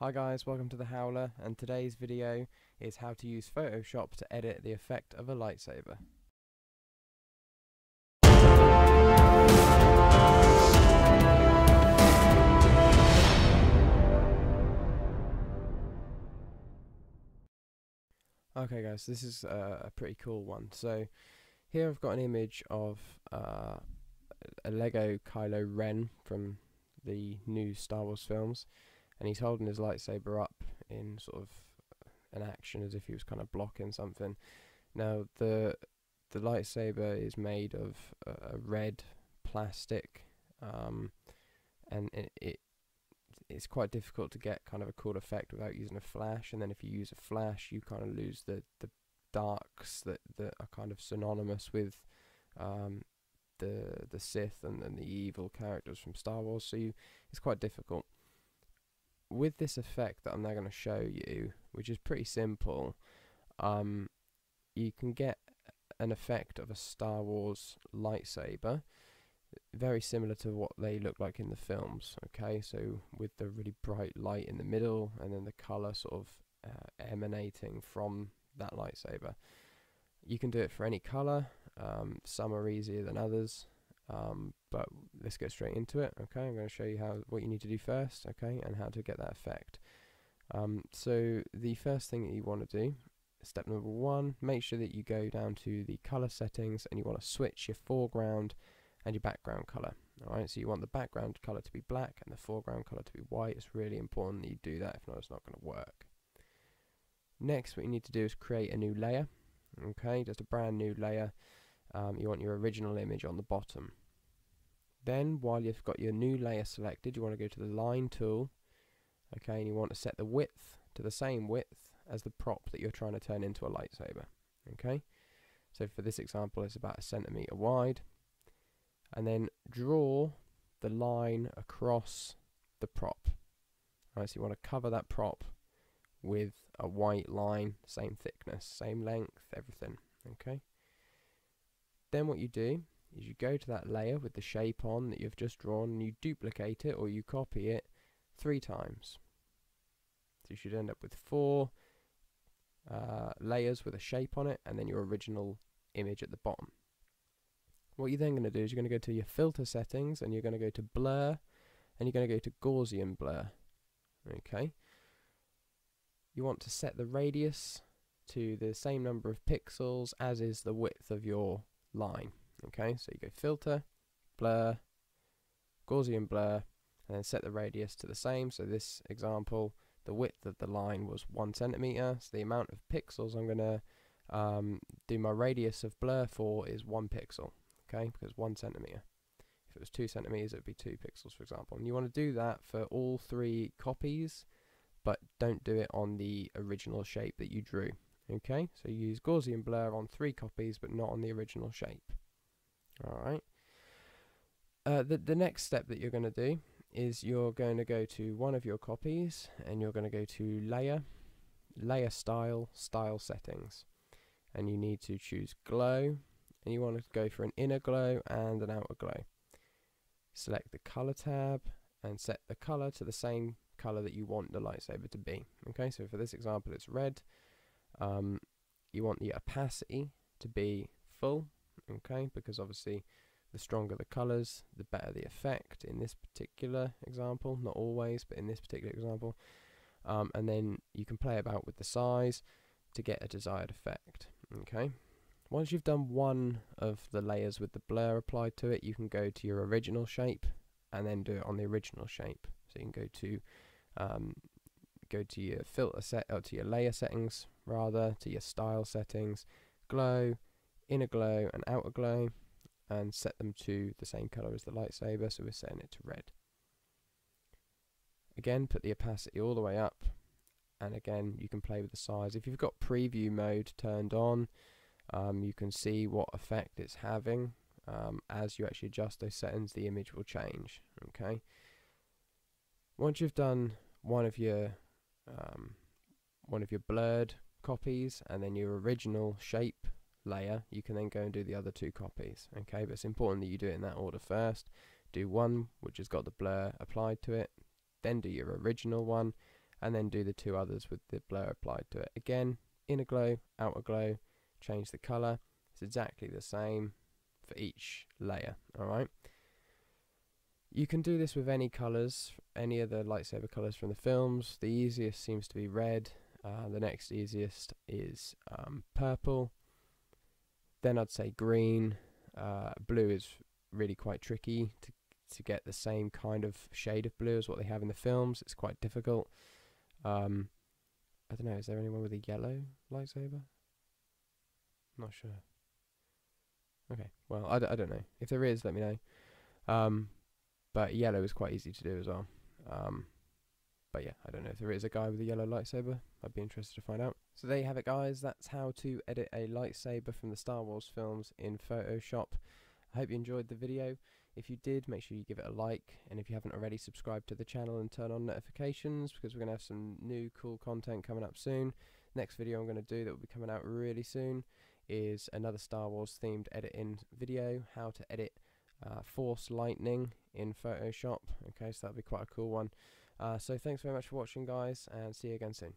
Hi guys, welcome to the Howler, and today's video is how to use Photoshop to edit the effect of a lightsaber. Okay guys, this is uh, a pretty cool one. So here I've got an image of uh, a Lego Kylo Ren from the new Star Wars films and he's holding his lightsaber up in sort of an action as if he was kind of blocking something. Now the the lightsaber is made of a, a red plastic, um, and it, it it's quite difficult to get kind of a cool effect without using a flash. And then if you use a flash, you kind of lose the the darks that that are kind of synonymous with um, the the Sith and, and the evil characters from Star Wars. So you, it's quite difficult with this effect that I'm now going to show you, which is pretty simple, um, you can get an effect of a Star Wars lightsaber, very similar to what they look like in the films. Okay, so with the really bright light in the middle, and then the color sort of uh, emanating from that lightsaber. You can do it for any color. Um, some are easier than others. Um, but let's get straight into it. Okay, I'm going to show you how what you need to do first. Okay, and how to get that effect. Um, so the first thing that you want to do, step number one, make sure that you go down to the color settings and you want to switch your foreground and your background color. Alright, so you want the background color to be black and the foreground color to be white. It's really important that you do that, if not, it's not going to work. Next, what you need to do is create a new layer. Okay, just a brand new layer um, you want your original image on the bottom. Then while you've got your new layer selected you want to go to the line tool okay and you want to set the width to the same width as the prop that you're trying to turn into a lightsaber okay? So for this example it's about a centimeter wide. And then draw the line across the prop. Right so you want to cover that prop with a white line same thickness same length everything okay then what you do is you go to that layer with the shape on that you've just drawn and you duplicate it or you copy it three times. So you should end up with four uh, layers with a shape on it and then your original image at the bottom. What you're then going to do is you're going to go to your filter settings and you're going to go to blur and you're going to go to Gaussian blur. Okay. You want to set the radius to the same number of pixels as is the width of your line. Okay, so you go filter, blur, Gaussian blur, and then set the radius to the same. So this example, the width of the line was one centimeter. So the amount of pixels I'm to um, do my radius of blur for is one pixel. Okay, because one centimeter. If it was two centimeters, it would be two pixels, for example. And you want to do that for all three copies, but don't do it on the original shape that you drew. Okay, so you use Gaussian blur on three copies, but not on the original shape. Alright. Uh, the, the next step that you're going to do is you're going to go to one of your copies and you're going to go to layer, layer style, style settings. And you need to choose glow and you want to go for an inner glow and an outer glow. Select the color tab and set the color to the same color that you want the lightsaber to be. Okay, so for this example it's red. Um, you want the opacity to be full okay because obviously the stronger the colors the better the effect in this particular example. Not always but in this particular example. Um, and then you can play about with the size to get a desired effect okay? Once you've done one of the layers with the blur applied to it you can go to your original shape and then do it on the original shape. So you can go to um, go to your filter set or to your layer settings rather to your style settings. Glow inner glow and outer glow and set them to the same color as the lightsaber so we're setting it to red. Again put the opacity all the way up and again you can play with the size. If you've got preview mode turned on um, you can see what effect it's having um, as you actually adjust those settings the image will change okay? Once you've done one of your um, one of your blurred copies and then your original shape layer, you can then go and do the other two copies. Okay, but it's important that you do it in that order first. Do one which has got the blur applied to it, then do your original one, and then do the two others with the blur applied to it. Again, inner glow, outer glow, change the color. It's exactly the same for each layer, alright? You can do this with any colors, any of the lightsaber colors from the films. The easiest seems to be red. Uh, the next easiest is um, purple. Then I'd say green. Uh, blue is really quite tricky to to get the same kind of shade of blue as what they have in the films. It's quite difficult. Um, I don't know. Is there anyone with a yellow lightsaber? Not sure. Okay. Well, I d- I don't know. If there is, let me know. Um, but yellow is quite easy to do as well. Um, but yeah, I don't know if there is a guy with a yellow lightsaber. I'd be interested to find out. So there you have it, guys. That's how to edit a lightsaber from the Star Wars films in Photoshop. I hope you enjoyed the video. If you did, make sure you give it a like. And if you haven't already, subscribe to the channel and turn on notifications because we're going to have some new cool content coming up soon. Next video I'm going to do that will be coming out really soon is another Star Wars themed editing video, how to edit uh, Force Lightning in Photoshop. Okay, so that'll be quite a cool one. Uh, so thanks very much for watching, guys, and see you again soon.